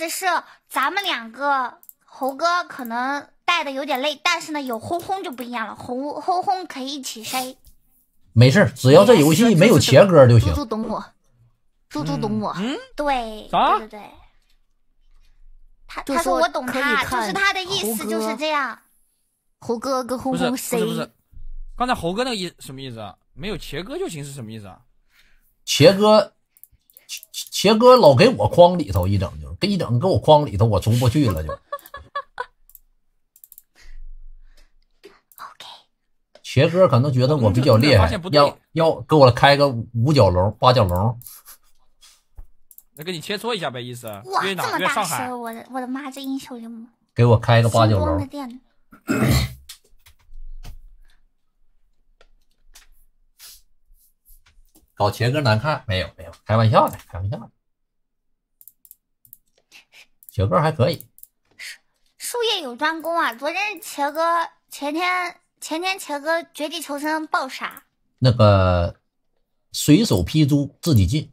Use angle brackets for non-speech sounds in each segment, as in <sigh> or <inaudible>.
思是咱们两个猴哥可能带的有点累，但是呢有轰轰就不一样了，轰轰轰可以一起飞。没事，只要这游戏没有茄哥就行猪。猪懂我，猪猪懂我。嗯，对，对对对。他说他说我懂他，就是他的意思就是这样。猴哥跟轰轰不是不是谁？，刚才猴哥那个意什么意思啊？没有茄哥就行是什么意思啊？茄哥，切切哥老给我框里头一整就，给一整给我框里头，我出不去了就。OK，切哥可能觉得我比较厉害要要给我开个五角龙、八角龙。那给你切磋一下呗，意思？哇，这么大声！？我的我的妈，这英雄联盟，给我开个八角龙，搞切哥难看没有没有，开玩笑的，开玩笑的。切哥还可以，术业有专攻啊！昨天茄哥，前天前天茄哥绝地求生爆杀，那个随手劈猪自己进，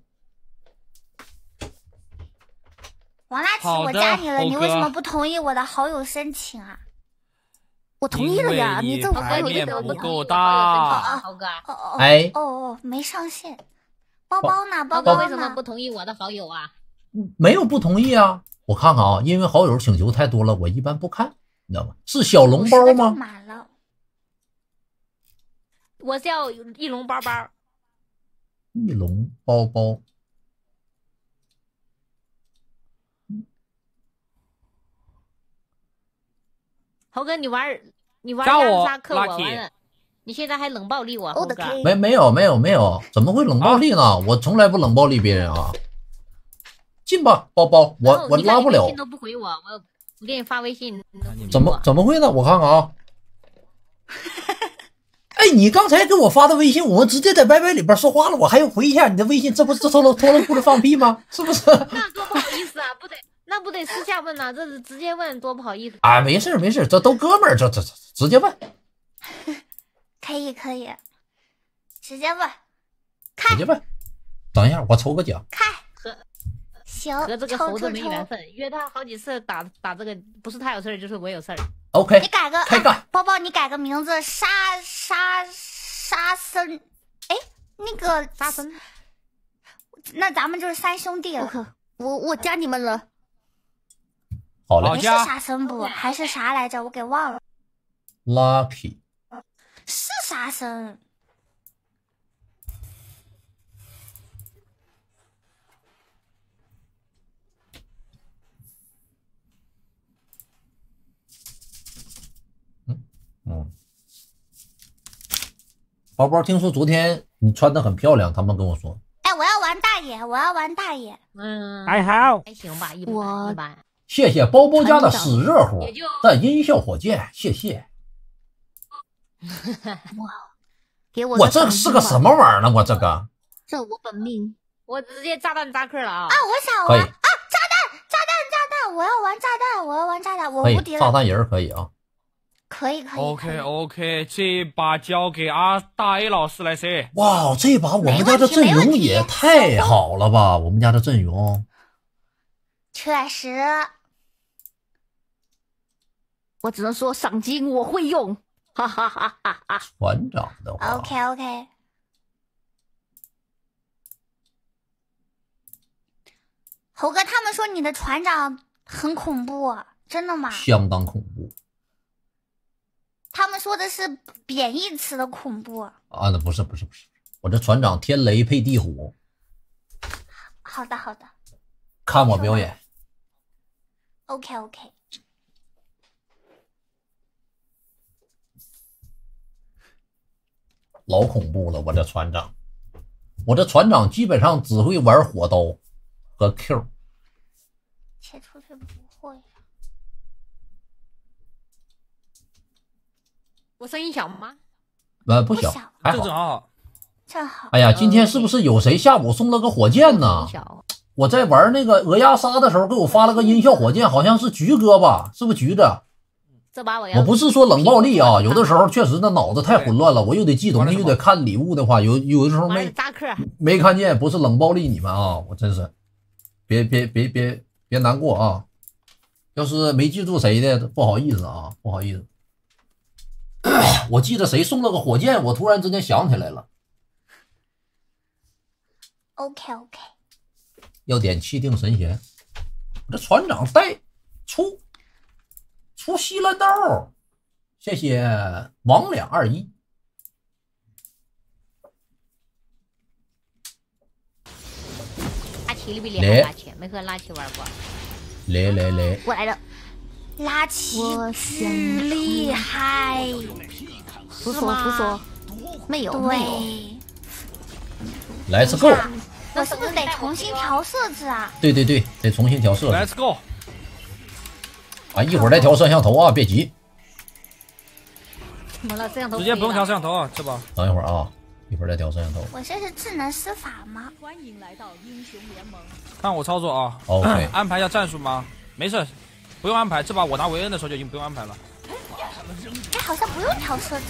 王大奇，我加你了，你为什么不同意我的好友申请啊？我同意了呀，你这牌面不够大猴哥，哦哦哎哦哦，没上线。包包呢？包包为什么不同意我的好友啊？没有不同意啊。我看看啊，因为好友请求太多了，我一般不看，你知道吗？是小笼包50个就吗？满了。我是要一笼包包，翼龙包包，猴哥你玩你玩加我亚萨克，我了，你现在还冷暴力我！没没有没有没有，怎么会冷暴力呢？我从来不冷暴力别人啊。进吧，包包，我我拉不了你都不回我，我我给你发微信，怎么怎么会呢？我看看啊。<laughs> 哎，你刚才给我发的微信，我们直接在 YY 里边说话了，我还要回一下你的微信，这不是偷了脱了裤子放屁吗？是不是？<laughs> 那多不好意思啊，不得那不得私下问呐、这是直接问，多不好意思。啊，没事没事，这都哥们儿，这这这直接问，<laughs> 可以可以，直接问，直接问。等一下，我抽个奖。开。和行，和这个抽猴子没缘分，约他好几次打打这个，不是他有事儿就是我有事儿。OK，你改个开干啊包包，你改个名字，沙沙沙僧，哎，那个沙僧，那咱们就是三兄弟了。我我加你们了。好嘞好你是家沙僧不？还是啥来着？我给忘了。，Lucky，是沙僧。嗯嗯，包包，听说昨天你穿的很漂亮，他们跟我说。哎，我要玩大爷，我要玩大爷。嗯，还好，还行吧，一我般一般。谢谢包包家的死热乎的音效火箭，谢谢。<laughs> 给我我这是个什么玩意儿呢？我这个 <laughs> 这我本命，我直接炸弹扎克了啊！啊，我想可以玩啊，炸弹，炸弹，炸弹！我要玩炸弹，我要玩炸弹，我无敌，了。炸弹人可以啊。可以，可以。OK OK，这把交给阿大 A 老师来塞。哇，这把我们家的阵容也太好了吧！我们家的阵容，确实，我只能说赏金我会用，哈哈哈哈哈！船长的话 OK OK。猴哥，他们说你的船长很恐怖，真的吗？相当恐怖他们说的是贬义词的恐怖。啊！那不是不是不是，我这船长天雷配地虎，好的好的看我表演。，OK OK。老恐怖了，我这船长，我这船长基本上只会玩火刀和 Q，切出去不会。我声音小吗？呃，不小不小，还好。正好，正好。哎呀，今天是不是有谁下午送了个火箭呢我在玩那个鹅鸭杀的时候，给我发了个音效火箭，好像是橘哥吧？是不是橘子？这把我要我不是说冷暴力啊，有的时候确实那脑子太混乱了，我又得记东西，又得看礼物的话，有有的时候没扎克，没看见，不是冷暴力你们啊，我真是，别别别别别难过啊。要是没记住谁的，不好意思啊，不好意思。我记得谁送了个火箭，我突然之间想起来了，OK OK，要点气定神闲。我这船长带出出西兰豆，谢谢王两二一。拉齐厉不厉来害？拉齐没和拉齐玩过。来来来，我来了，拉齐我厉害，不说不说，没有没有。Let's go。我是不是得重新调设置啊？对对对，得重新调设置 Let's go，啊！一会儿再调摄像头啊，别急，怎么了？摄像头直接不用调摄。像头啊，这吧？等一会儿啊，一会儿再调摄像头。我这是智能施法吗？欢迎来到英雄联盟看我操作啊。OK <clears throat> 安排一下战术吗？没事，不用安排。这把我拿维恩的时候就已经不用安排了。哎，好像不用调设置。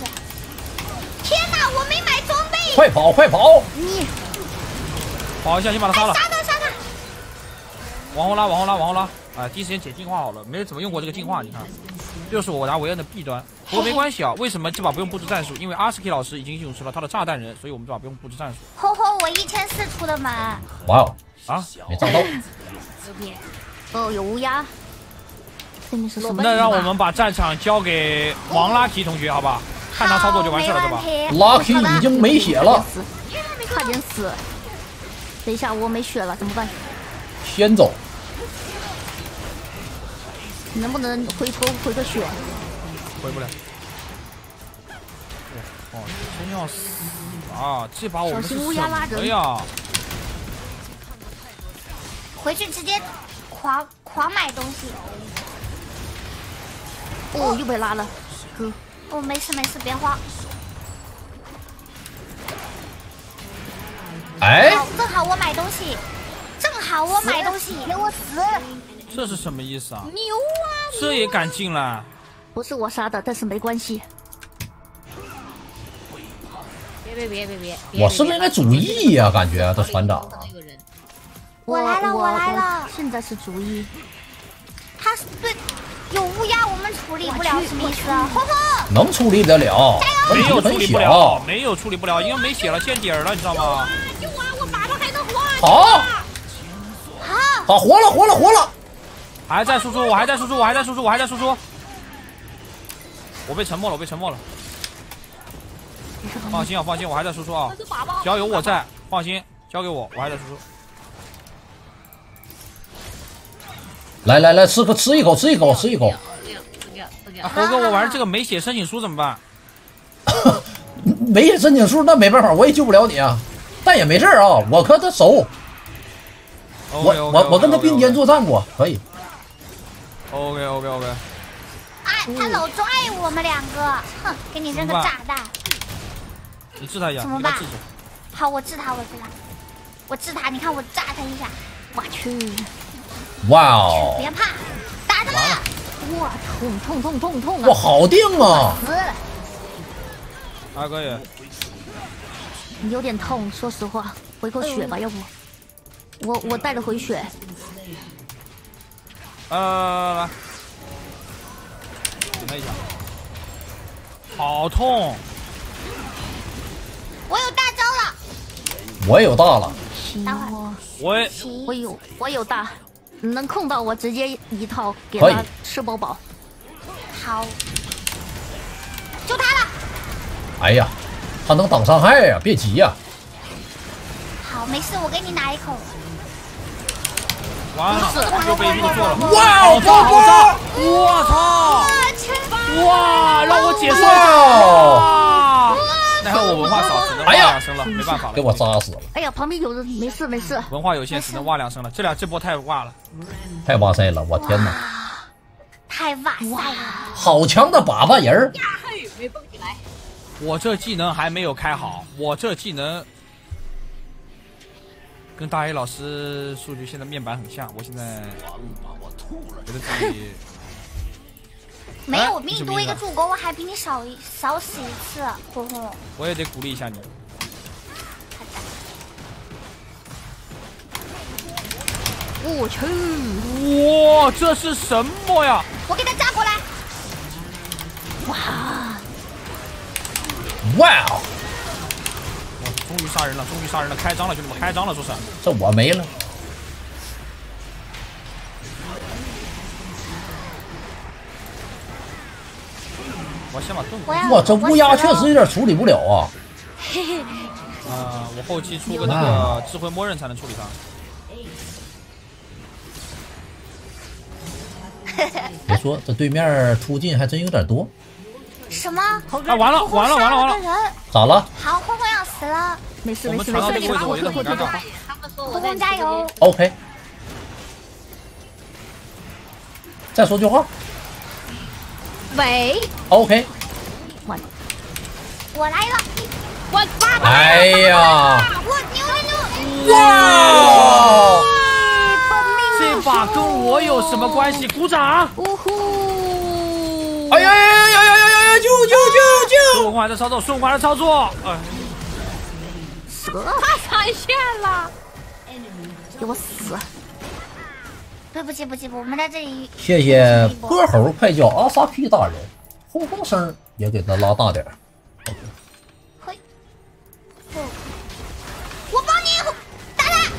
天哪，我没买装备！快跑快跑！你跑一下，先把他杀了。杀他杀他！往后拉，往后拉，往后拉！啊，第一时间解净化好了，没怎么用过这个净化，你看，又是我拿维恩的弊端。不过没关系啊，<laughs> 为什么这把不用布置战术？因为阿斯 K 老师已经用出了他的炸弹人，所以我们这把不用布置战术吼吼，我一千四出的门，哇哦，啊。没炸到，哦，有乌鸦。那让我们把战场交给王拉提同学，好吧？看他操作就完事了，对吧？好没问题 Lucky 已经没血了，死，差点死。等一下，我没血了，怎么办？先走。能不能回头回个血？回不了。哦，真要死啊！这把我们是小心乌鸦拉人什么呀？回去直接狂狂买东西。哦，又被拉了。哥，哦，没事没事，别慌。哎，正好我买东西，我买东西，给我死！这是什么意思啊？牛啊！这也敢进来？不是我杀的，但是没关系。别别别别别！我是不是应该主义呀、感觉这船长啊，我来了我来了现在是主意。他是对有乌鸦，我们处理不了，什么意思啊？能处理得了，没有处理不了，。没有处理不了，因为没血了，见底儿了，你知道吗？有啊，我粑粑还能活。好，好，活了，活了，活了。还在输出，我还在输出，我还在输出，我还在输出。我被沉默了，我被沉默了。放心啊，放心，我还在输出啊，只要有我在，放心，交给我，我还在输出。来来来，吃个吃一口，吃一口，吃一口。啊，猴哥，我玩这个没写申请书怎么办？<laughs> 没写申请书，那没办法，我也救不了你啊。但也没事儿啊，我和他熟，我我我跟他并肩作战过，可以。OK OK OK，哎，他老拽我们两个，哼，给你扔个炸弹。你治他一下，怎么办。好，我治他，我治他，我治他，你看我炸他一下，我去！哇哦，别怕，打他了。哇，痛痛痛痛痛哇，啊！好定啊！死了，还可以，有点痛，说实话，回口血吧，要不。我我带着回血，来来来来来，点他一下，好痛！我有大招了，我也有大了，行待会儿我我也行我有我有大，能控到我直接一套给他吃饱饱。好，就他了。哎呀，他能挡伤害呀、别急呀、好，没事，我给你拿一口。完了，又被一个做了。哇哦，好炸好炸！我操！哇，让我解释一哇下。奈何我文化少，只能挖哎呀两声了，没办法了。给我扎死了，哎呀，旁边有人，没事没事。文化有限，只能哇两声了。这俩这波太哇了，太哇塞了，我天哪，太哇塞了！好强的粑粑人儿！我这技能还没有开好，我这技能跟大 A 老师数据现在面板很像。我现在觉得自己没有，哎我比你多一个助攻，我还比你少一少死一次。吼吼，我也得鼓励一下你。我去！哇，这是什么呀？我给他炸过来。哇！哇！终于杀人了，终于杀人了，开张了，兄弟们，开张了，说是。这我没了。我先把盾。哇，这乌鸦确实有点处理不了啊。嘿嘿。啊，我后期出个那个智慧默认才能处理它。<laughs> 别说，这对面突进还真有点多。什么？啊，完了，完了，完了，完了！咋了？好，轰轰要死了。没事没事没事，我我我我轰轰加油。OK。再说句话。喂。OK。完。我来了。我爸爸。哎呀！我牛牛牛！哇！这把跟我有什么关系？鼓掌！呜呼！哎呀呀呀呀呀呀呀！救救救救！孙悟空还在操作，孙悟空还在操作。哎，蛇，他闪现了！给我死！对不起，不起，我们在这里。谢谢泼猴快叫阿萨 P 大人，轰轰声也给他拉大点。嘿，我帮你打他。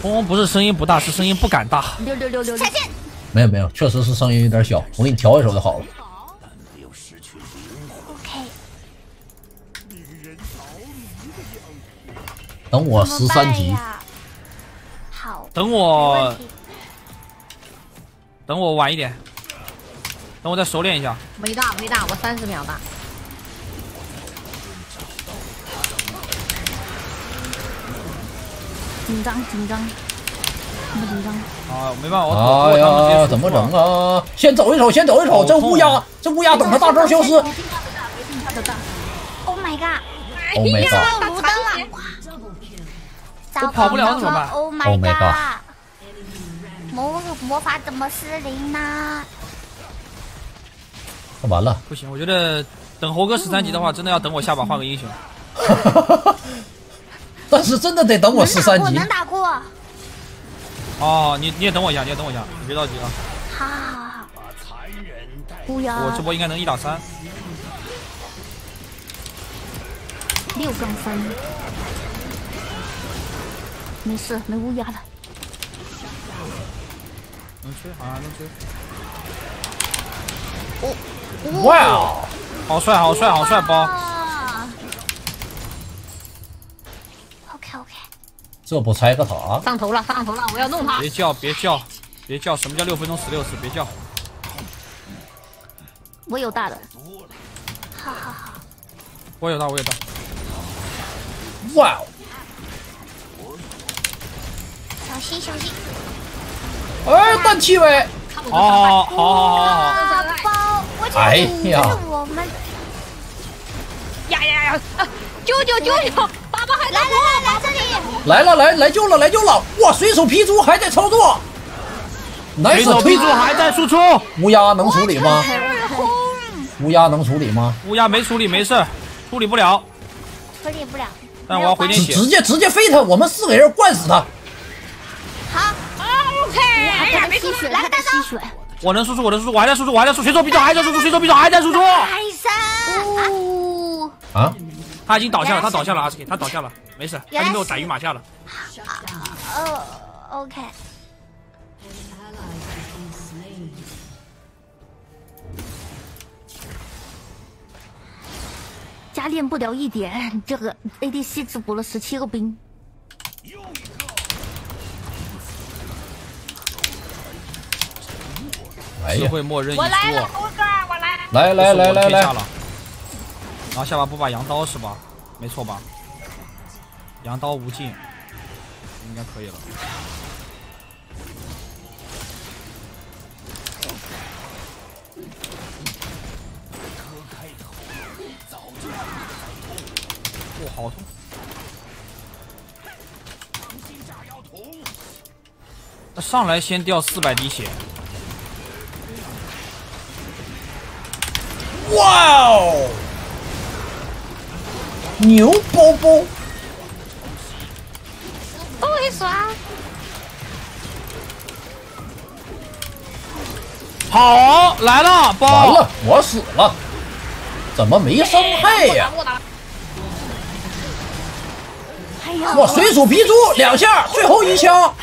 轰轰不是声音不大，是声音不敢大。六六六六闪现。没有没有，确实是声音有点小，我给你调一首就好了。等我十三级。好。等我。等我晚一点，等我再熟练一下。没大没大，我三十秒大。紧张紧张，不紧张？啊，没办法，我哎呀，怎么整啊？先走一手，先走一手。这乌鸦，这乌鸦等他大招消失。Oh my god！Oh my god！我跑不了怎么办？Oh my god！魔魔法怎么失灵呢？完了！不行，我觉得等猴哥十三级的话，真的要等我下把换个英雄。<laughs> 但是真的得等我十三级。能打过。哦，你你也等我一下，你也等我一下，你别着急啊。好好好。乌鸦。我这波应该能一打三。六杠三。没事，没乌鸦了。能吹，好像能追。哦，哇！好帅，好帅，好帅，包。OK OK。这不拆个塔？上头了，上头了，我要弄他！别叫，别叫，别叫！什么叫六分钟十六次？别叫！我有大的。好好好。我有大，我有大。哇！小心小心！哎，氮气尾！好好好好好好。哎呀！我们呀呀呀！救救救救！爸爸还来来来来这里！来了来来救了来救了！哇，水手皮猪还在操作，水手皮猪还在输出。乌鸦能处理吗？乌鸦能处理吗？乌鸦没处理，没事，处理不了。处理不了。但我要回点血。直接直接飞他，我们四个人灌死他。好，OK。哎呀，没吸血，来大吸血。我能输出，我能输出，我还在输出，我还在输出，水手皮猪还在输出，水手皮猪还在输出。啊！他已经倒下了，他倒下了，阿斯克，他倒下了，没事，他已经被我斩于马下了。哦，OK。加练不了一点，这个 ADC 只补了十七个兵。哎智慧默认一出。我来了，猴哥，我来了。来来来来来。然后下把不把羊刀是吧？没错吧？羊刀无尽，应该可以了。哇，好痛！他上来先掉四百滴血。哇哦！牛包包，不会耍。好，来了，包完了，我死了，怎么没伤害呀？哎呀，我水手皮猪两下，最后一枪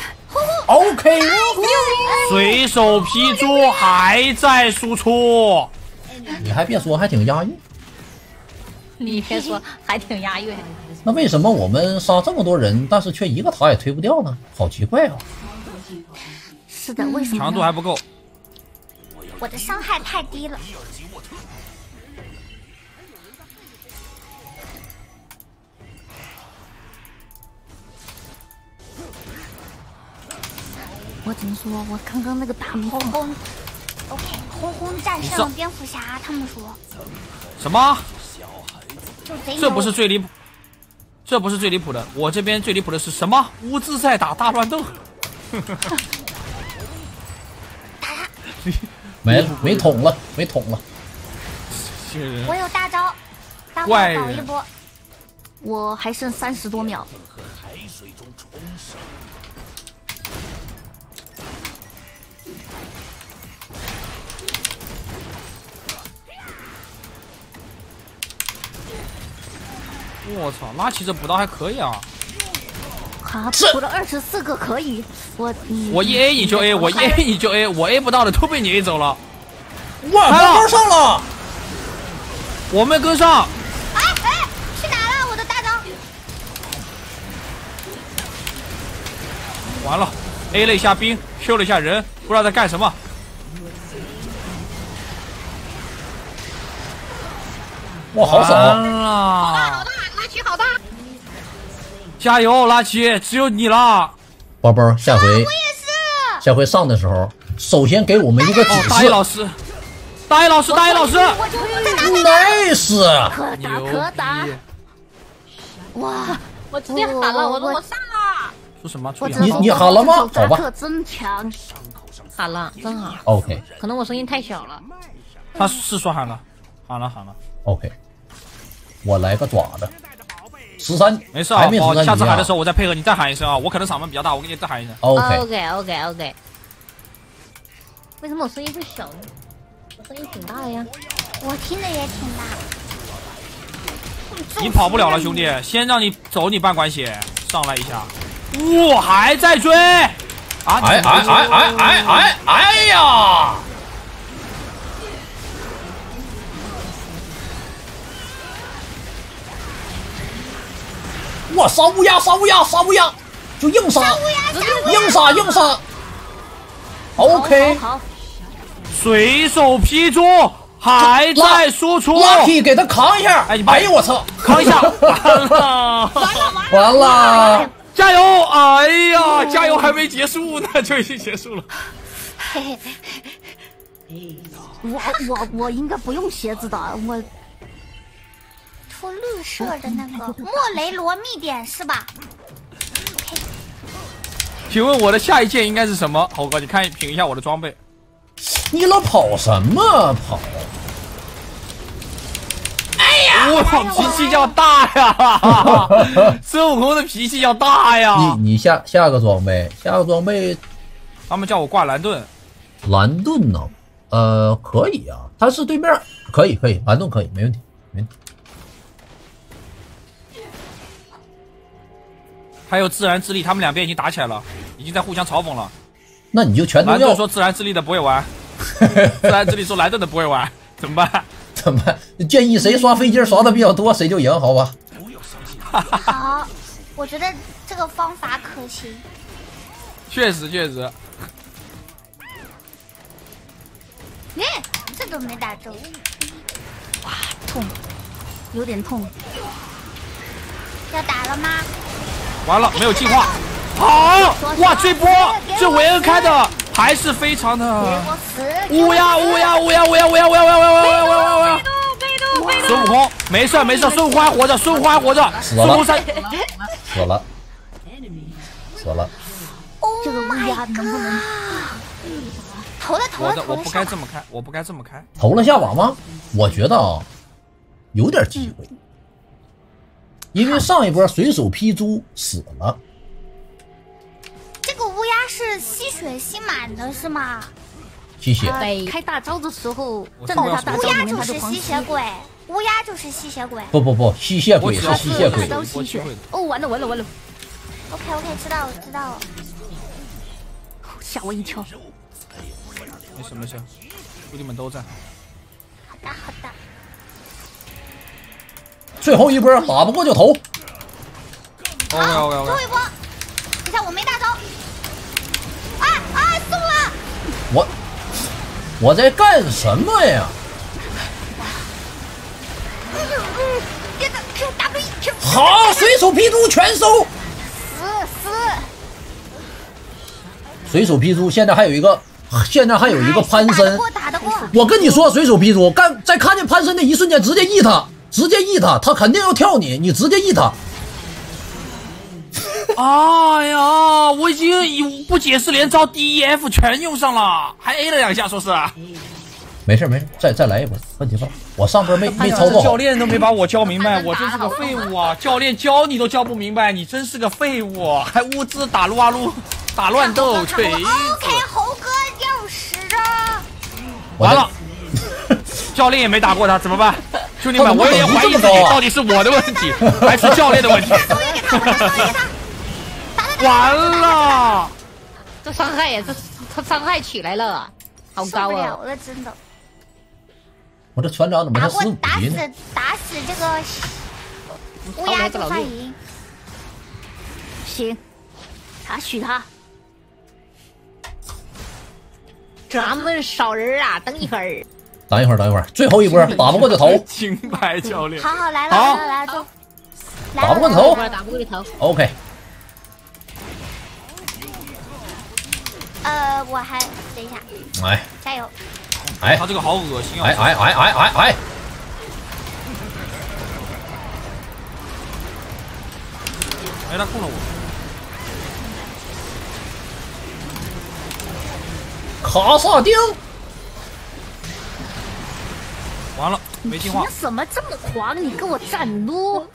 ，OK。水手劈猪还在输出，你还别说，还挺押韵。你别说，还挺押韵。那为什么我们杀这么多人，但是却一个塔也推不掉呢？好奇怪啊！是的，为什么呢？强度还不够。我的伤害太低了。我怎么说，我刚刚那个大魔轰轰，OK，轰轰战胜了蝙蝠侠。他们说什么？就贼这不是最离谱，这不是最离谱的。我这边最离谱的是什么？乌兹在打大乱斗。<laughs> 没了，没桶了，没桶了。我有大招，待会怪人儿搞一波。我还剩三十多秒，我操，拉起这补刀还可以啊！好，是补了二十四个，可以。我嗯我一 A 你就 A，我一 A 你就 A，我 A 不到的都被你 A 走了。哇，来了上了，我没跟上，哎哎，去哪了？我的大招。完了，A 了一下兵，Q 了一下人，不知道在干什么。哇，好完爽！啊！好大好大，加油，拉奇，只有你了。包包，下回我也是。下回上的时候，首先给我们一个指哦，大示一。老师，大一老师，大一老师，我就在哪？nice，可打可打！哇！我直接喊了，我说我上了，说什么？你你喊了吗好吧真强，喊了，真好。OK 可能我声音太小了。他是说喊了，喊了喊了，OK，我来个爪子，十三，没事啊，宝，还没十三级啊下次喊的时候我再配合你再喊一声啊，我可能嗓门比较大，我给你再喊一声。OK，OK OK OK。为什么我声音会小呢？我声音挺大的呀。我听的也挺大。你跑不了了，兄弟，先让你走，你半管血，上来一下。哇，还在追啊！哎哎哎哎哎哎哎呀！哇，杀乌鸦，杀乌鸦，杀乌鸦，就硬杀，硬杀，硬杀。OK，好好好。水手劈猪还在输出，Lucky 给他扛一下。哎呦我操，扛一下，<laughs> 完了，完了，完了。加油！哎呀，加油还没结束呢，就已经结束了。嘿嘿嘿，我我我应该不用鞋子的，我出绿色的 <laughs> 那个莫雷罗密点是吧？请问我的下一件应该是什么？猴哥，你看品一下我的装备。你老跑什么跑？我操，脾气要大呀！<laughs> 孙悟空的脾气要大呀！你你下下个装备，下个装备他们叫我挂蓝盾，蓝盾呢？呃，可以啊，他是对面，可以可以，蓝盾可以，没问题，没问题。还有自然之力，他们两边已经打起来了，已经在互相嘲讽了。那你就全都要蓝盾说自然之力的不会玩，<laughs> 自然之力说蓝盾的不会玩，怎么办？怎么办？建议谁刷飞机刷的比较多，谁就赢，好吧？好，我觉得这个方法可行。确实确实，耶，这都没打中。哇痛，有点痛。要打了吗？完了没有进化。好哇，这波这维恩开的还是非常的。乌鸦乌鸦乌鸦乌鸦乌鸦乌鸦乌鸦乌鸦乌鸦乌鸦乌鸦乌鸦！孙悟空没事没事，孙悟空还活着，孙悟空还活着，死了孙悟空三死了，死了。这个乌鸦能不能？投了投了投了我不该上这么开，我不该这么开。投了下网吗？我觉得啊，有点机会，因为上一波随手劈猪死了，这个乌鸦是吸血吸满的是吗？吸血。对开大招的时候，我正在他大乌鸦招就是吸。血鬼，乌鸦就是吸血鬼。不不不，吸血鬼是吸血鬼大。招吸血。哦，完了完了完了，OK OK，知道了知道了。吓我一跳。没事没事，兄弟们都在。好的好的。最后一波打不过就投。OK OK 最后 OK，一波，等一下我没大招。啊啊，送了！我我在干什么呀？好，随手劈猪全收。死死！随手劈猪，现在还有一个，现在还有一个潘森。打得过打得过。我跟你说，随手劈猪，干在看见潘森的一瞬间，直接 E 他，直接 E 他，他肯定要跳你，你直接 E 他。<laughs> 哎呀，我已经以不解释连招 D E F 全用上了，还 A 了两下，说是。没事没事，再再来一波，问题不大。我上波没没操作教，练都没把我教明白，我真是个废物啊！教练教你都教不明白，你真是个废物，还物资打撸啊撸，打乱斗，锤子！OK，猴哥掉十啊！我这完了，教练也没打过他，怎么办？<laughs> 兄弟们，我有点怀疑自己，到底是我的问题，<laughs> 还是教练的问题？完了！这伤害也是，他伤害起来了，好高啊我了！真的。我这船长怎么打才十五过打死级呢？打死这个乌鸦就算赢。行，他许他。咱们少人啊，等一会儿。等一会儿，等一会儿，最后一波 <laughs> 打不过就投。清白教练，好好来了好来了来了，中。打不过就投一会儿打不过就投。OK，呃，我还等一下，哎加油！哎他这个好恶心啊！哎哎哎哎哎哎，哎，他控了我，卡萨丁，完了，没进化凭。什么这么狂？你给我站撸！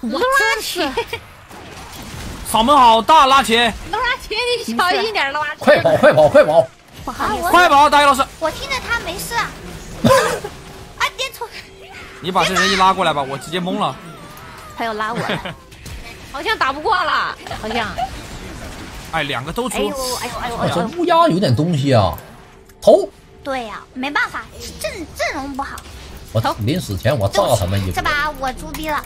我真是嗓门好大，拉切，罗拉琴，你小心点，拉切。快跑快跑快跑！不好意思，快跑，大一老师，我听着他没事啊。<laughs> 啊！你把这人一拉过来吧，我直接懵了。他要拉我。<laughs> 好像打不过了，好像。哎，两个都出哎呦，哎呦哎呦哎，这哎呦！乌鸦有点东西啊，头！对呀、没办法，阵阵容不好。我临死前我炸他们一这。把我猪逼了。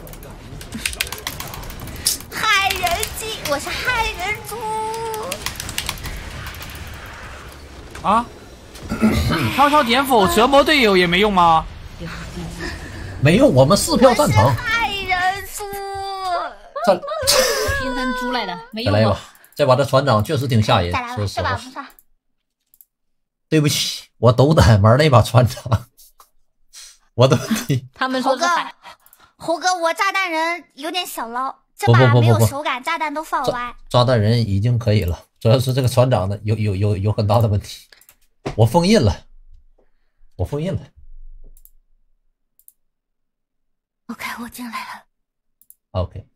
害人精，我是害人猪。啊！<coughs> 悄悄点否折磨队友也没用吗？没用，我们四票赞成。害人猪。这拼身出来的，没用啊再来吧。，这把的船长确实挺吓人再来，吧，说实话这把不。算。对不起，我斗胆玩那把船长，我的问题。<laughs> 他们说猴哥猴哥，我炸弹人有点小捞，这把没有不不不手感，炸弹都放炸歪。炸弹人已经可以了，主要是这个船长的有有有有很大的问题。我封印了，我封印了。OK，我进来了。OK，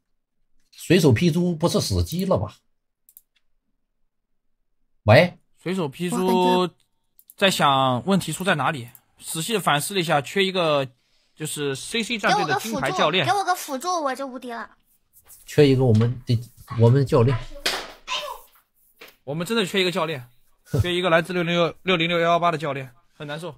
水手劈猪不是死机了吧？喂，水手劈猪，在想问题出在哪里？仔细的反思了一下，缺一个就是 CC 战队的金牌教练给。我个辅助，我就无敌了。缺一个我们的我们的教练。我们真的缺一个教练，<laughs> 缺一个来自六零六六零六幺幺八的教练，很难受。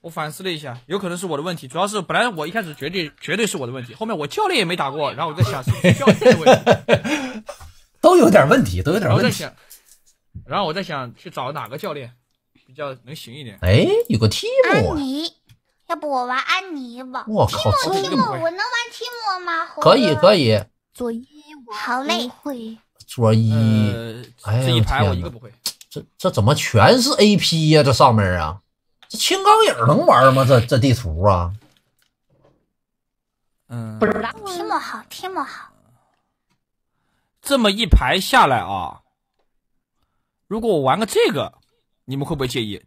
我反思了一下，有可能是我的问题，主要是本来我一开始绝对绝对是我的问题，后面我教练也没打过，然后我在想是不是教练的问题，<laughs> 都有点问题，都有点问题。然后我在想去找哪个教练比较能行一点。哎，有个安莫啊，妮，要不我玩安妮吧？我靠，这提莫，这个不会我能玩提莫吗？可以可以。左一我好嘞不会。左一，呃，哎呦这一排我一个不会。这这怎么全是 AP 呀、这上面啊，这青钢影能玩吗？这这地图啊，嗯，不知道。提莫好，提莫好。这么一排下来啊，如果我玩个这个，你们会不会介意？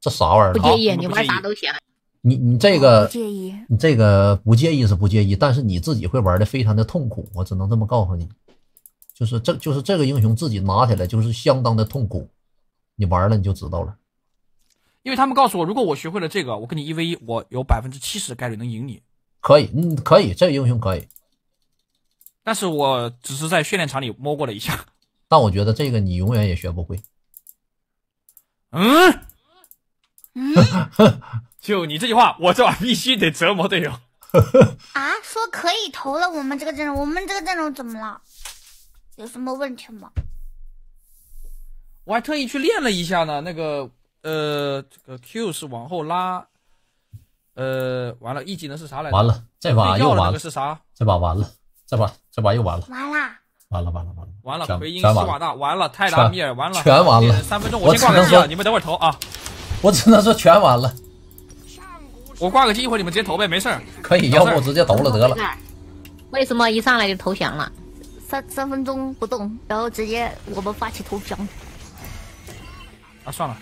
这啥玩意儿？不介意，好你玩啥都行。你你这不个介意。你这个不介意是不介意，但是你自己会玩的非常的痛苦，我只能这么告诉你。就是这就是这个英雄自己拿起来就是相当的痛苦，你玩了你就知道了。因为他们告诉我，如果我学会了这个，我跟你一 v 一，我有百分之七十的概率能赢你。可以，嗯，可以，这个英雄可以。但是我只是在训练场里摸过了一下。但我觉得这个你永远也学不会。嗯嗯 <laughs> 就你这句话，我这把必须得折磨队友。啊，说可以投了，我们这个阵容，我们这个阵容怎么了？有什么问题吗？我还特意去练了一下呢。那个呃，这个 Q 是往后拉，呃，完了，一技能是啥来着？完了，这把又完了。那个是啥？这把完了，这把这把又完了。完啦！完了完了完了完了！奎因、全完了西瓦纳完了，泰达米尔完了，全完了三分钟，我先挂个机你们等会儿投啊！我只能说全完了。我挂个机，一会儿你们直接投呗，没事儿。可以，要不我直接投了得了。为什么一上来就投降了？三三分钟不动，然后直接我们发起投降。啊，算了，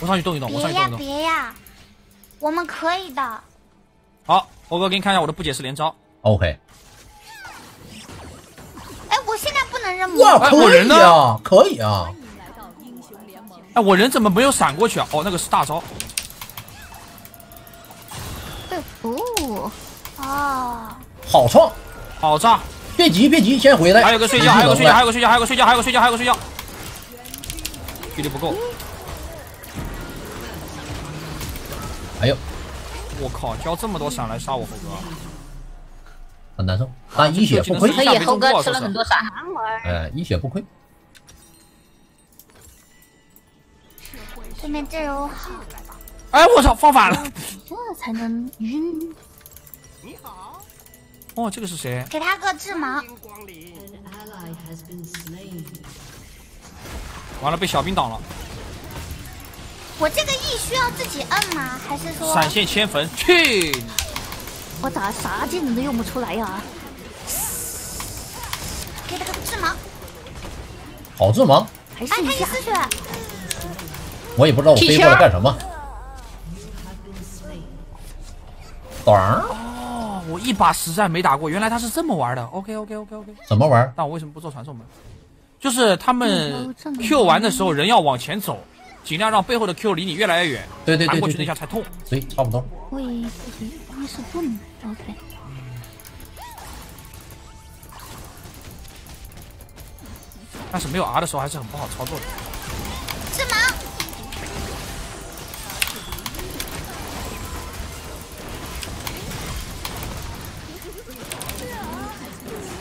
我上去动一动，我上别呀去动一动。别呀，我们可以的。好，猴哥给你看一下我的不解释连招。OK，哎，我现在不能扔哇，魔，哎我可以人呢啊，可以啊。哎，我人怎么没有闪过去啊？哦，那个是大招。哦，哦，好创，好炸！别急别急，先回来。还有个睡觉，还有个睡觉，还有个睡觉，还有个睡觉，还有个睡觉，还有个睡觉。距离不够。哎呦，我靠，交这么多闪来杀我猴哥。很难受，但一血不亏。可以，猴哥吃了很多闪。哎，一血不亏。对面阵容好，哎，我操，放反了。这才能晕。你好哦，这个是谁？给他个致盲。完了，被小兵挡了。我这个 E 需要自己摁吗？还是说闪现千坟，去！我咋啥技能都用不出来呀？给他个致盲？好致盲，还哎，他一剩下我也不知道我飞过来干什么。当哦，我一把实战没打过，原来他是这么玩的。OK OK OK OK。怎么玩？但我为什么不做传送门？就是他们 Q 完的时候，人要往前走，尽量让背后的 Q 离你越来越远，对对弹过去那对对对下才痛。对，差不多。己威士盾。OK，但是没有 R 的时候还是很不好操作的。是吗。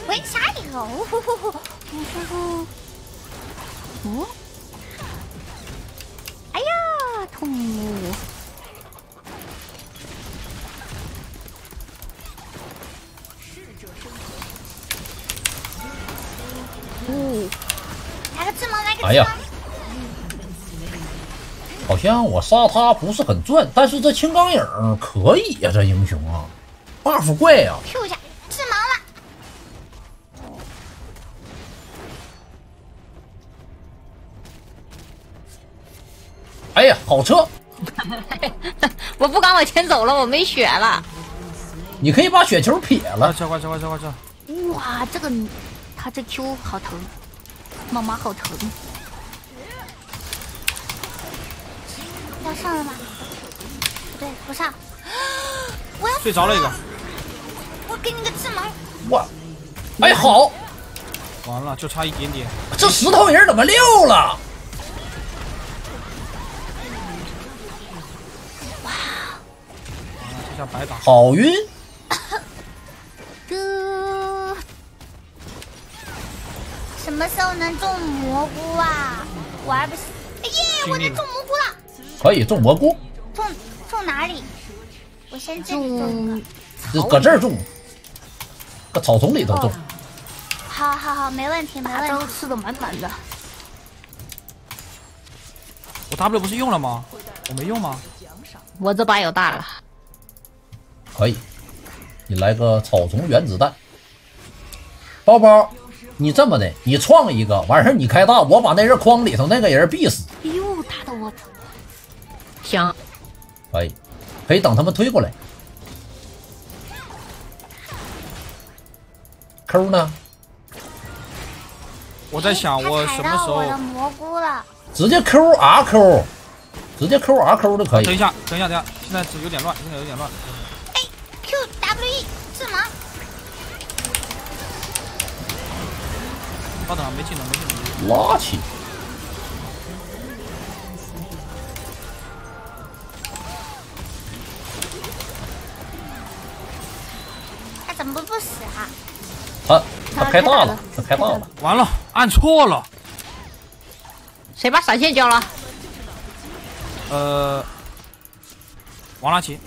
喂，下一个，呜呼呼呼，呜呼呼，哦，哎呀，痛！哦，来个致盲，来个。哎呀好像我杀他不是很赚，但是这青钢影可以呀、这英雄啊，buff 怪呀、Q 一下，致盲了。哎呀，好车！<laughs> 我不敢往前走了，我没血了。你可以把雪球撇快了。撤快撤快撤快撤！哇，这个他这 Q 好疼，妈妈好疼。要上了吗？不对，不上。我要睡着了一个，我给你个致盲。哇，哎好，完了就差一点点。这石头人怎么溜了？这下白打。好晕，这什么时候能种蘑菇啊？我还不是，哎耶，我能种蘑菇了。可以种蘑菇，种种哪里？我先这里种一个。这搁这儿种，搁草丛里头种。好好好，没问题，没大问题。都吃的满满的。我 W 不是用了吗？我没用吗？我这把有大了，可以，你来个草丛原子弹。包包，你这么的，你创一个，完事儿你开大，我把那人框里头那个人必死。哎呦，打的我行，可以，可以等他们推过来。Q 呢？我在想我什么时候我的蘑菇了，直接 Q R Q，直接 Q R Q 就可以。等一下，等一下，等一下，现在是有点乱，现在有点乱。Q W E 是吗？稍等啊，没技能，没技能。垃圾，他怎么不死啊？他他开大了，他开大了。完了，按错了。谁把闪现交了？呃，王拉奇，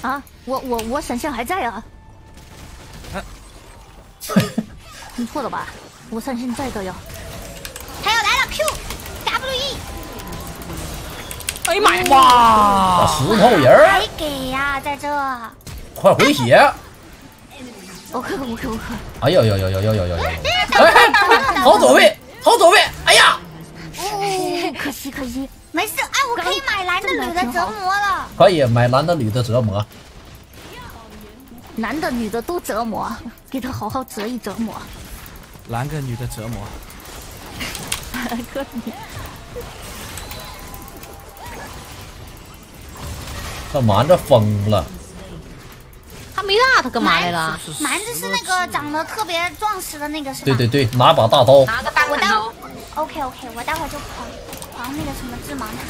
啊，我我我闪现还在啊哎。<laughs> 听错了吧？我三星再一个要，他要来了 Q W E，哎呀妈呀！石头人还给呀，在这快回血！我磕我磕我磕！哎呀呀呀呀呀呀！哎，好走位，好走位！哎呀，可惜可惜，没事，哎，我可以买蓝的女的折磨了，可以买蓝的女的折磨。男的女的都折磨，给他好好折一折磨。男的女的折磨。<laughs> 可以。这蛮子疯了，他没辣，他干嘛来了？是蛮子是那个长得特别壮实的那个是吧？对对对，拿把大刀，拿个大砍我待刀。OK OK，我待会儿就狂狂那个什么致盲他。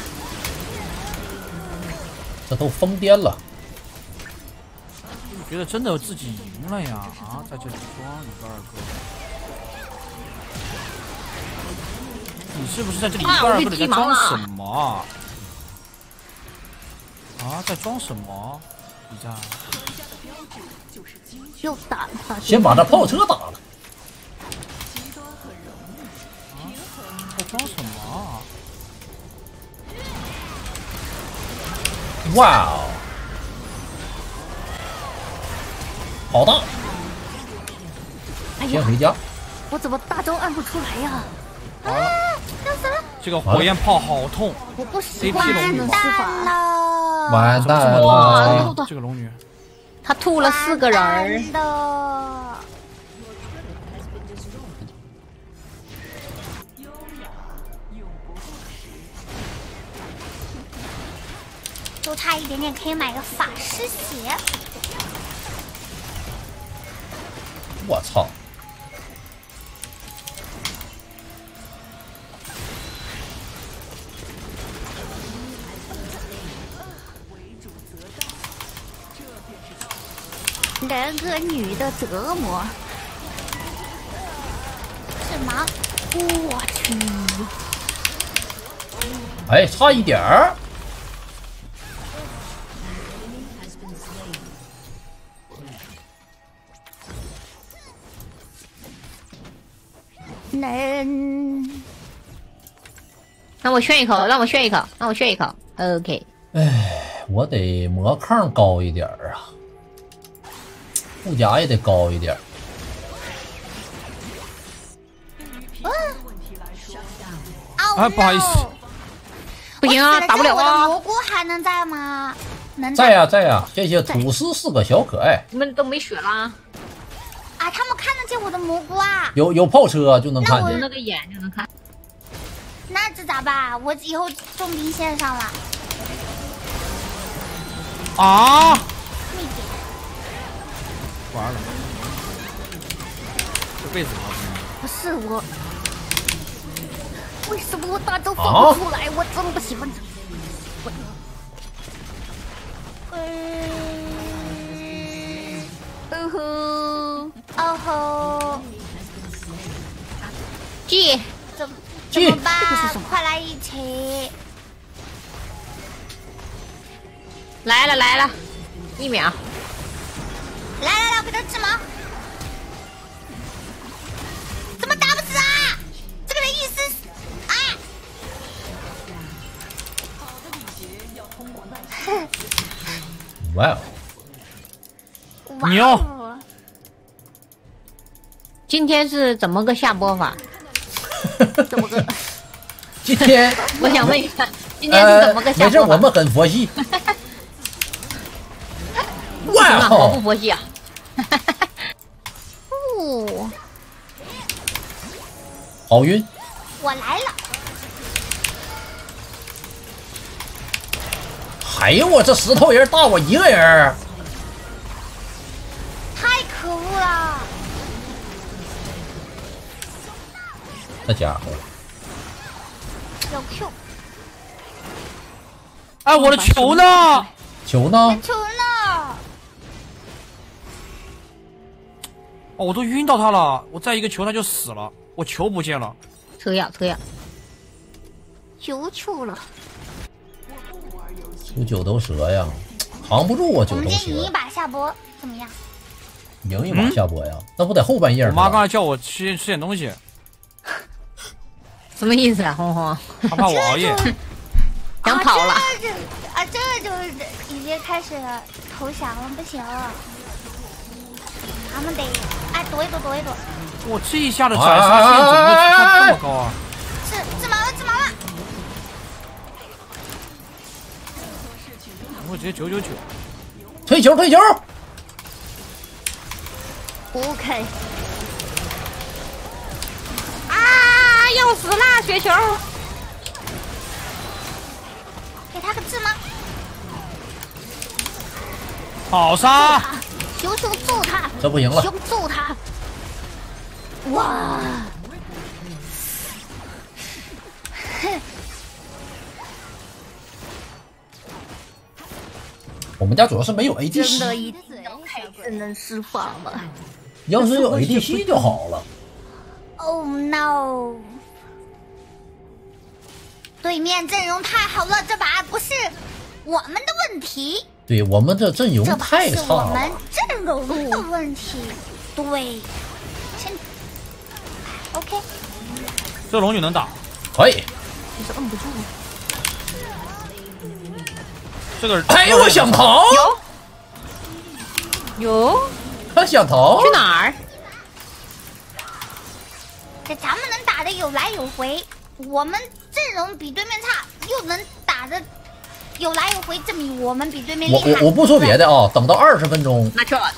这都疯癫了。觉得真的自己赢了呀！啊，在这里装一个二哥，你是不是在这里一个二哥的在装什么啊？啊，在装什么？你在又打他。先把他炮车打了。在装什么啊？哇哦，好大！哎呀，先回家。我怎么大招按不出来呀？完了，要死了！这个火焰炮好痛！我不喜 CP 欢龙女技能施蛋法。了！完蛋这么了！这个龙女，他吐了四个人儿。完蛋了就差一点点可以买个法师鞋。我操！男和女的折磨，是吗？我去！哎，差一点儿。男让我炫一口，让我炫一口，让我炫一口。OK，哎我得魔抗高一点儿啊，护甲也得高一点儿。啊啊不好意思不行啊，打不了啊！蘑菇还能在吗？能在呀、在呀、谢谢吐司四个小可爱，你们都没血啦，啊！他们我的蘑菇啊？有有炮车就能看见。就那个眼就能看。那这咋办？我以后重兵线上了。啊！完了，这辈子了。不是我，为什么我大招啊放不出来？我真不喜欢这。嗯，嗯哼，哦吼，G，怎么怎么办？快来一起！来了来了，一秒。来来来，给他治盲。怎么打不死啊？这个的意思是啊？哇哦，哇牛哦今天是怎么个下播法？<laughs> 怎么个？今天 <laughs> 我想问一下，今天是呃怎么个下没事，播法？我们很佛系。<laughs> 哇好不哦，佛系啊！哦，好晕，我来了，哎呦我这石头人大我一个人这家伙有 Q，哎，我的球呢？球呢？球呢？哦，我都晕到他了，我再一个球他就死了，我球不见了。车呀车呀，求求了！出九头蛇呀，扛不住啊！我九头蛇们今天赢一把下播怎么样？赢一把下播呀，那不得后半夜我？妈刚才叫我吃吃点东西，什么意思啊？红红他怕我熬夜。<laughs> 想跑了，啊这就啊，这就是已经开始投降了，不行，咱们得哎躲一躲，躲一躲，我这一下的斩杀线怎么会这么高啊？治治麻了，治麻了！我直接九九九，退球退球，OK，啊，要死啦，雪球！给他个字吗？好杀！熊熊揍他，这不行了，熊揍他！哇，我们家主要是没有 ADC，一定要开智能释放吗。要是有 ADC 就好了。Oh no！对面阵容太好了，这把不是我们的问题，对我们这阵容太差是我们了，阵容的问题。对，先 OK，这龙女能打，可以。就是摁不住。这个哎呦，我想逃，有他想逃去，哪儿？这咱们能打的有来有回，我们阵容比对面差，又能打的有来有回，证明我们比对面厉我害。我我不说别的啊，等到二十分钟那去了。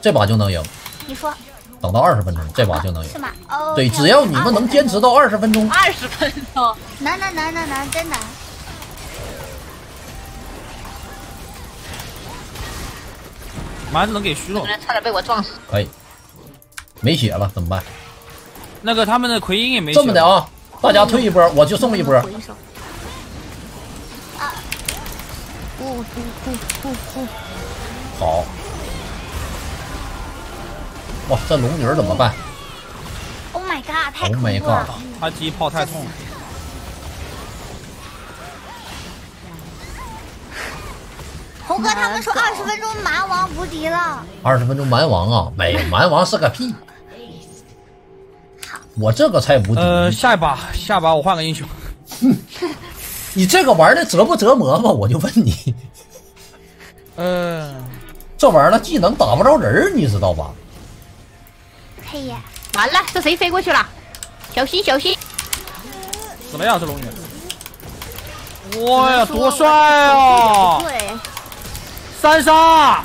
这把就能赢，你说等到二十分钟这把就能赢是。吗？哦，对，只要你们能坚持到二十分钟，二十分钟，难难难难难，真难。马上能给虚了。差点被我撞死。可以。没血了怎么办？那个他们的奎因也没血这么的啊，大家退一波，我就送一波。啊！不不不不不！好。哇，这龙女儿怎么办 Oh my god！太？Oh 恐怖了。他击炮太痛了。猴哥他们说二十分钟蛮王无敌了，二十分钟蛮王啊，没蛮王是个屁。我这个才无敌。呃，下一把，下一把我换个英雄。<laughs> 你这个玩的折不折磨吧？我就问你，呃，<laughs> 这玩意儿的技能打不着人儿，你知道吧？嘿呀。完了，这谁飞过去了？小心小心！死了呀，这龙女。哇呀，多帅啊！三杀，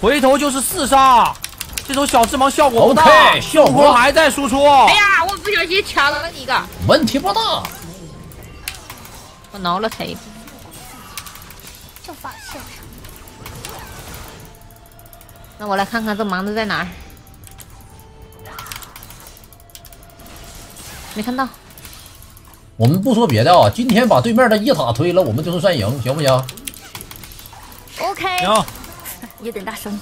回头就是四杀。这种小智盲效果不大 OK，效果复活还在输出。哎呀，我不小心抢了你一个，问题不大。我挠了他一个。就发现了。那我来看看这盲子在哪儿。没看到，我们不说别的啊，今天把对面的一塔推了，我们就是算赢，行不行？OK，行，<laughs> 有点大声。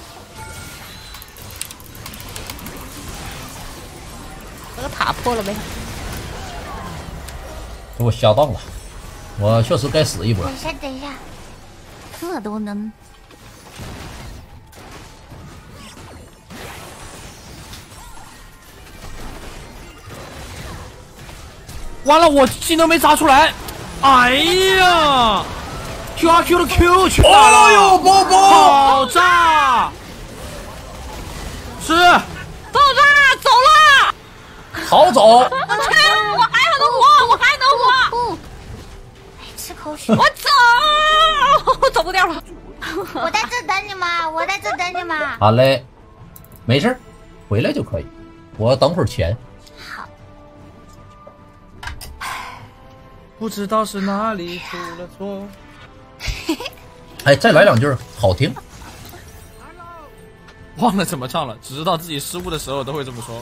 这个塔破了呗。给我下当了，我确实该死一波等。一下，等一下，这都能。完了，我技能没砸出来。哎呀，Q R Q 的 Q 去哪了？哎呦，波波，爆炸！是！好走，我还能活，我还能活，吃口水。我走，我走不掉了。我在这等你们，我在这等你们。好嘞，没事儿，回来就可以。我等会儿钱。好，不知道是哪里出了错。<laughs> 哎，再来两句，好听。忘了怎么唱了，只知道自己失误的时候都会这么说。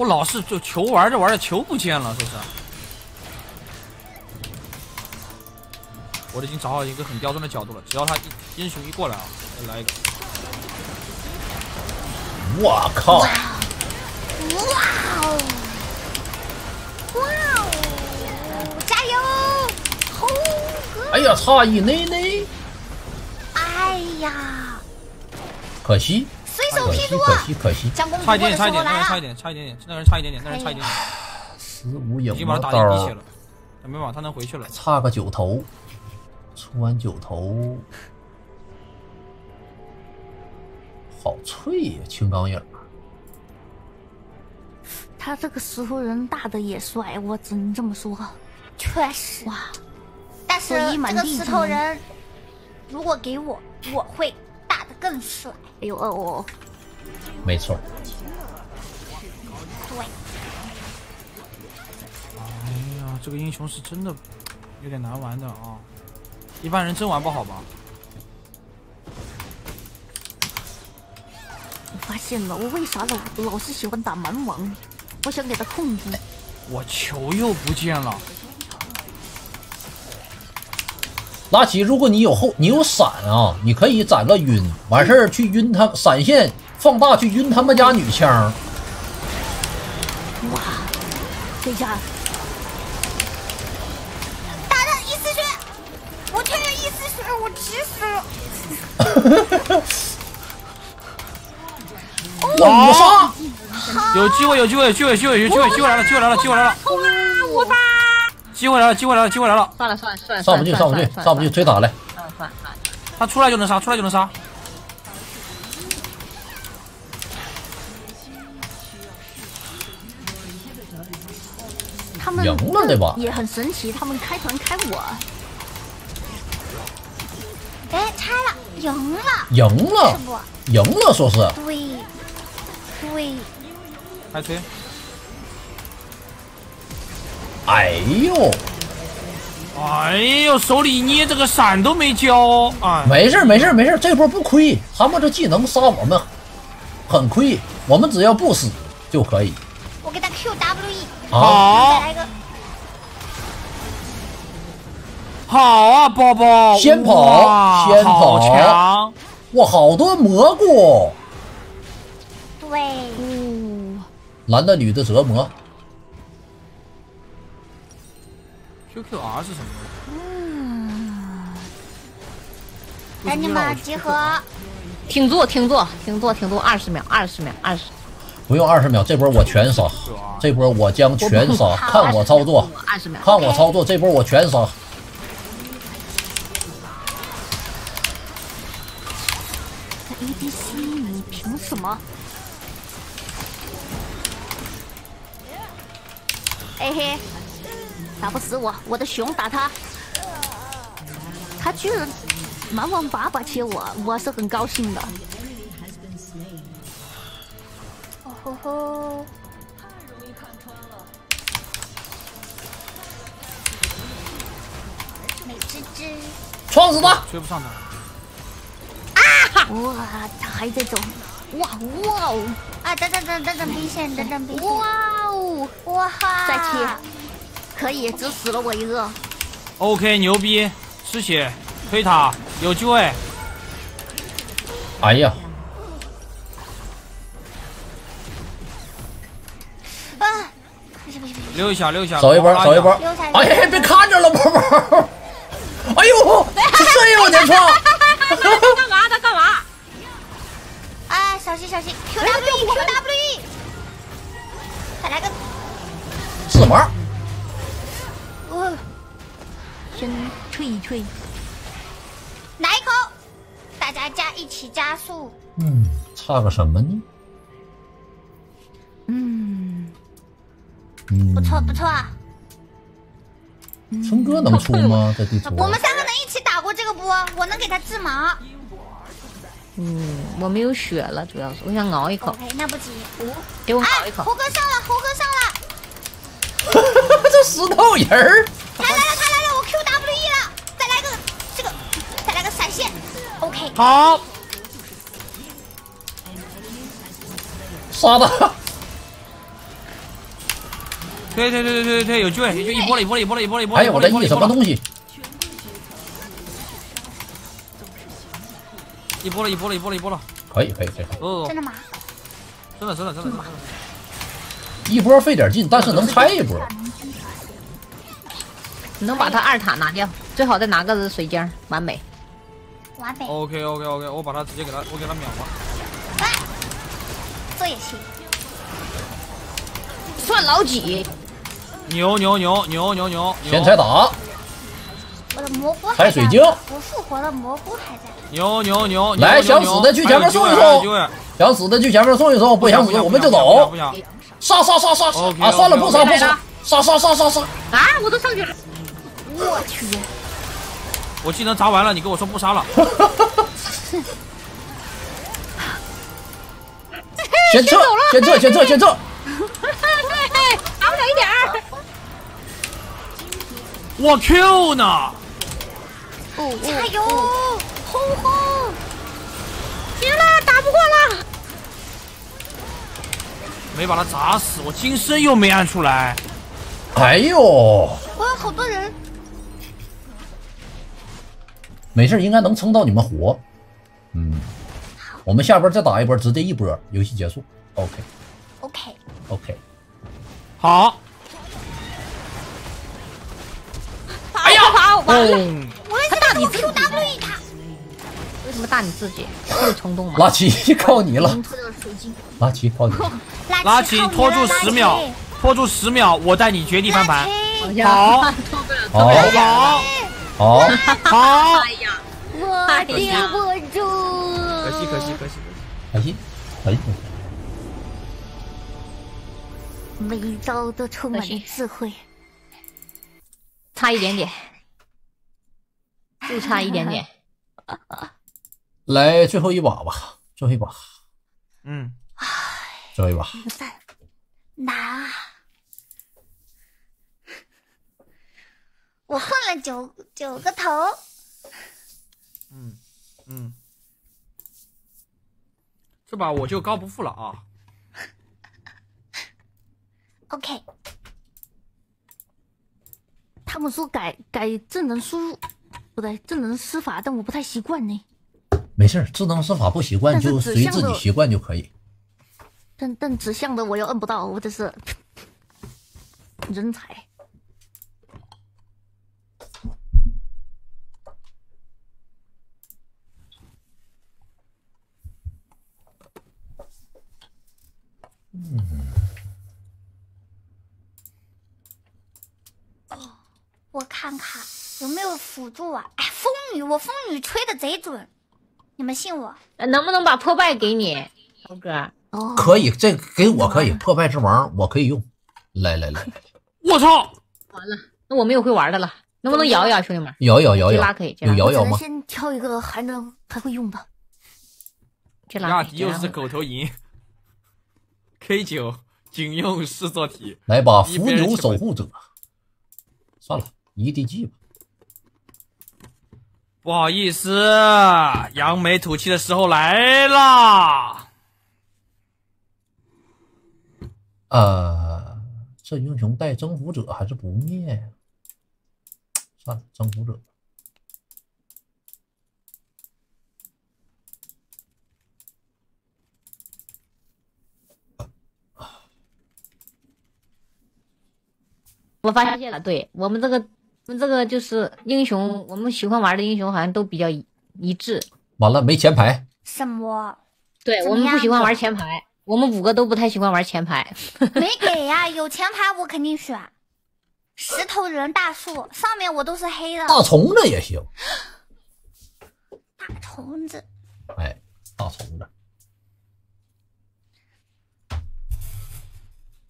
我老是就球玩着玩着球不见了，是不是？我已经找好一个很刁钻的角度了，只要他一英雄一过来啊，再来一个。我靠！哇哦！哇哦！加油！猴哥！哎呀，差一内内，哎呀！可惜，随手劈出可惜，可惜，将功补差一点，过的时差一点，那候来了。人差一点，差一点点，那人差一点点，那人差一点点，十五影已经把他打进滴血了。没办法，他能回去了。差个九头，出完九头，好脆呀、青钢影。他这个石头人大的也帅，我只能这么说。确实，哇，但是这个石头人，如果给我，我会更帅。哎呦哦哦，没错，对，哎呀，这个英雄是真的有点难玩的啊，一般人真玩不好吧？我发现了，我为啥老老是喜欢打蛮王？我想给他控制。我球又不见了，拉奇，如果你有后，你有闪啊，你可以攒个晕，完事儿去晕他闪现放大去晕他们家女枪。哇，这下打的一丝血，我缺了一丝血，我急死了。<laughs> 五杀，有机会，有机会，有机会，有机会，有机会，机会来了，机会来了，机会来了，我打！机会来了，机会来了，机会来了，算了算了算了，上不去，上不去，上不去，推塔来。算了算了，他出来就能杀，出来就能杀。他们赢了对吧？也很神奇，他们开团开我，哎，拆了，赢了，赢是了，不？赢了，说是。对，对，开推，哎呦，哎呦，手里捏着个闪都没交，哎，没事儿没事儿没事儿，这波不亏，他们这技能杀我们很亏，我们只要不死就可以。我给他 Q W E，啊。好。再来一个，好啊，宝宝，先跑先跑。好强，哇，好多蘑菇，对，哦，男的女的折磨，QQR 是什么？赶紧吧，集合，挺住挺住挺住挺住，二十秒二十秒二十，不用二十秒，这波我全杀，这波我将全杀，看我操作，二十秒，看我操作，这波我全杀。这 ADC 你凭什么？哎嘿，打不死我，我的熊打他，他居然蛮王爸爸切我，我是很高兴的。哦吼吼，美滋滋，撞死他！追不上他。哇，他还在走，哇哇哦，啊，等等等等等兵线，等等兵线，哇哦，哇哈，再切，可以，只死了我一个。OK，牛逼，吃血，推塔，有机会。哎呀，啊，不行不行不行，溜一下，溜一下，走一波，拉守一波。哎呀，别看着了，宝宝。哎呦，这有点创。干嘛他干嘛？啊，小心小心，Q W E Q W E，再来个，四环，呃，先退一退，来一口，大家加一起加速，嗯，差个什么呢？嗯，嗯，不错不错，春哥能出吗？在地图？我们三个能一起打过这个不？我能给他治盲，嗯，我没有血了，主要是我想熬一口，OK，那不急。给我哎熬一，口。猴哥上了，猴哥上了，<laughs> 这石头人儿，他来了，他来了，我 QWE 了，再来个这个，再来个闪现。OK，好，杀他！推推推推推推，有机会，有机会，一波了，一波了，一波了，一波了，一波了。哎呦，我这一波了一什么？东西？一波了，一波了，一波了，一波了。可以可以可以，可哦真，的吗？真的真的真的真的。以一波费点劲，但是能拆一波。你能把他二塔拿掉，最好再拿个水晶，完美。完美，OK OK OK，我把他直接给他，我给他秒了。来，这也行。算老几？牛牛牛牛牛牛！先拆塔，我的蘑菇还在开水晶我复活的蘑菇还在。牛牛牛！来想死的去前面送一送想死的去前面送一送，不想死我们就走不。想。杀杀杀杀杀啊！算了，不杀不杀，杀杀杀杀杀！啊！我都上去了。我去，我技能砸完了，你跟我说不杀了。<laughs> 先撤，先撤，先撤，先撤！打不了一点儿。我 Q 呢？哦加油，轰轰！行了，打不过了。没把他砸死，我金身又没按出来。哎呦，我有好多人，没事，应该能撑到你们活。嗯，我们下波再打一波，直接一波，游戏结束。OK OK，OK，好，哎呀，跑！完了，嘣！我也在给我 QWE 他。为什么打你自己？<laughs> 会冲动吗？拉齐靠你了。拉齐靠你。<laughs> 拉齐拖住十秒，拖住十秒，我带你绝地翻盘。好，好，<laughs> 好，好，我顶不住。可惜，可惜，可惜，可惜，可惜。可惜每一招都充满了智慧。差一点点，就差一点点。来最后一把吧，最后一把，嗯，最后一把。难难啊！我混了九九个头，嗯嗯，这把我就高不负了啊！OK，他们说改改智能输入，不对，智能施法，但我不太习惯呢。没事儿，智能施法不习惯就随自己习惯就可以。但但指向的我又摁不到，我这是人才。嗯我看看有没有辅助啊？哎，风女，我风女吹的贼准，你们信我？呃能不能把破败给你，猴哥？哦，可以，这给我可以，破败之王我可以用。来来来，<laughs> 我操！完了那我没有会玩的了，能不能摇一摇，兄弟们？摇摇摇摇这拉可以，有摇摇吗？先挑一个还能还会用的。这拉迪又是狗头银，K 九仅用试作题。来把伏牛守护者，算了，EDG 吧。不好意思，扬眉吐气的时候来啦！呃，这英雄带征服者还是不灭呀？算了，征服者。我发现了，对我们这个，我们这个就是英雄，我们喜欢玩的英雄好像都比较一一致。完了，没前排，什么？对么我们不喜欢玩前排，我们五个都不太喜欢玩前排。<laughs> 没给呀、有前排我肯定选。石头人大树上面我都是黑的，大虫子也行。大虫子。哎，大虫子。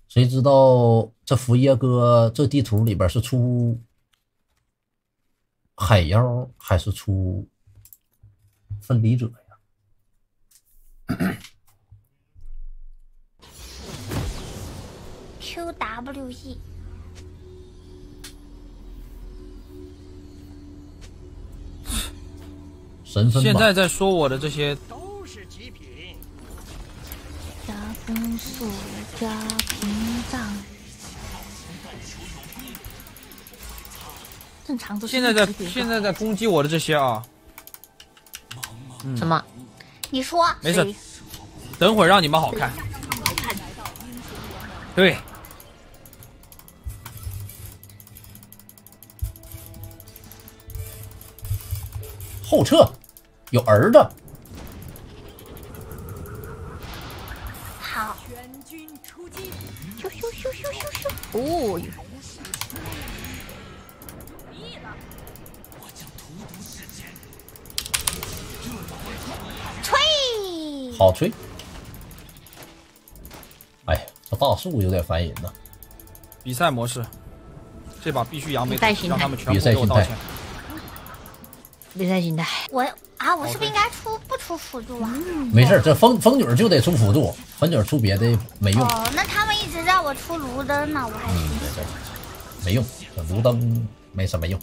谁知道这福耶哥这地图里边是出海妖还是出分离者呀？Q W E，神分。现在在说我的这些都是极品，加分速加屏障，正常都是现在在现在在攻击我的这些啊，什么？你说没事，等会儿让你们好看。对，后撤，有儿子。好，咻咻咻咻咻咻，哦，好吹。哎呀，这大树有点烦人呐。比赛模式，这把必须扬眉比赛心态让他们全部比赛心态给我道歉。比赛心态。我啊，我是不是应该出不出辅助啊？没事，这风风女就得出辅助，风女出别的没用，哦，那他们一直让我出卢灯呢，我还嗯出没用。这卢灯没什么用。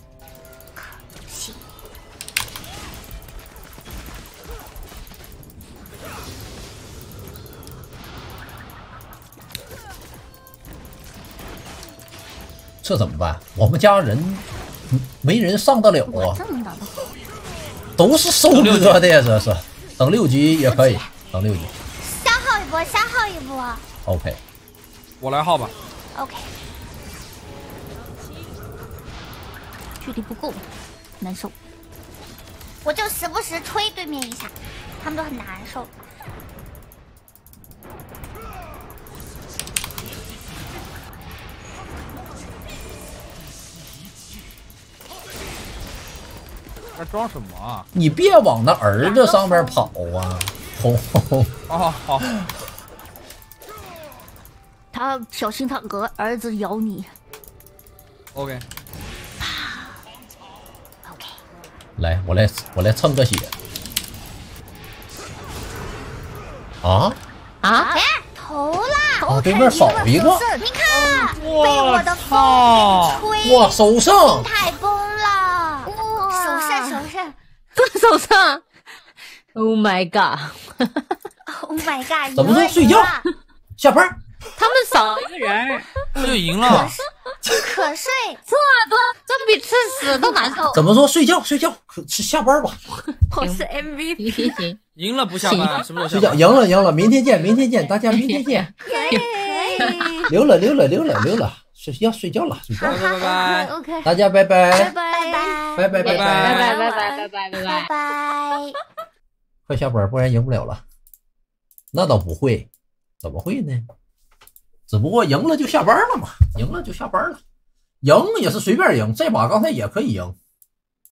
这怎么办？我们家人没人上得了啊，都是收割的呀，这是。等六级也可以，等六级。消耗一波，消耗一波。OK，我来耗吧，OK，距离不够，难受。我就时不时吹对面一下，他们都很难受。在装什么啊？你别往那儿子上面跑啊！轰轰轰！哦，好，他小心他儿儿子咬你，OK，来，我来，我来蹭个血。啊啊！哎，投了！啊！对面少一个，你看，被我的风！给吹，哇，手上太崩了！哇手胜手 <laughs> 胜手上，Oh my god！！Oh <laughs> my god！怎么说睡觉下班。他们少一个人儿，这 <laughs> 就赢了。可睡，这多这比吃屎都难受。怎么说？睡觉睡觉，可是下班吧。我是 MVP，赢了不下班，什么时候睡觉，赢了赢了，明天见，明天见，大家明天见。可以。溜了溜了溜了溜了，睡觉睡觉了，<laughs> 睡觉了。拜拜大家拜拜拜，拜拜拜拜拜拜拜拜，拜拜拜拜拜拜拜。拜。快下班，不然赢不了了。那倒不会，怎么会呢？只不过赢了就下班了嘛，赢了就下班了，赢也是随便赢，这把刚才也可以赢，